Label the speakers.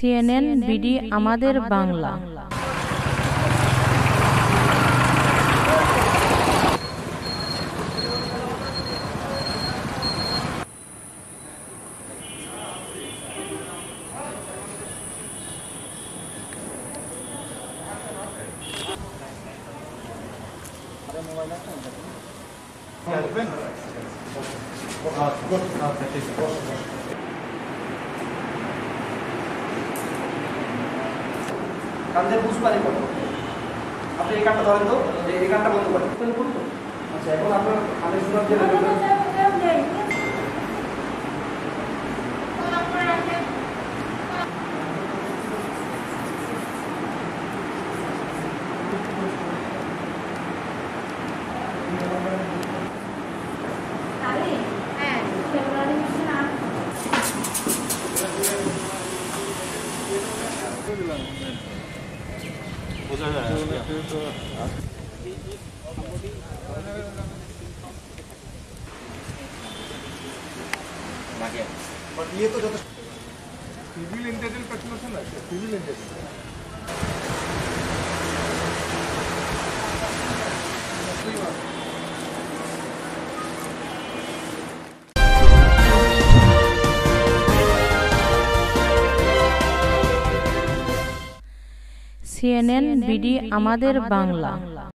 Speaker 1: CNN BD আমাদের বাংলা।
Speaker 2: কান্দে বুঝপারি কত আপনি এই কানটা ধরেন তো এই এই কানটা বন্ধ করেন। আচ্ছা এখন আপনার কানের শোনার যে ये तो
Speaker 3: सिविल इंटेलिजेंस प्रश्न से ना। सिविल इंजीनियर
Speaker 1: সিএনএন বিডি আমাদের বাংলা।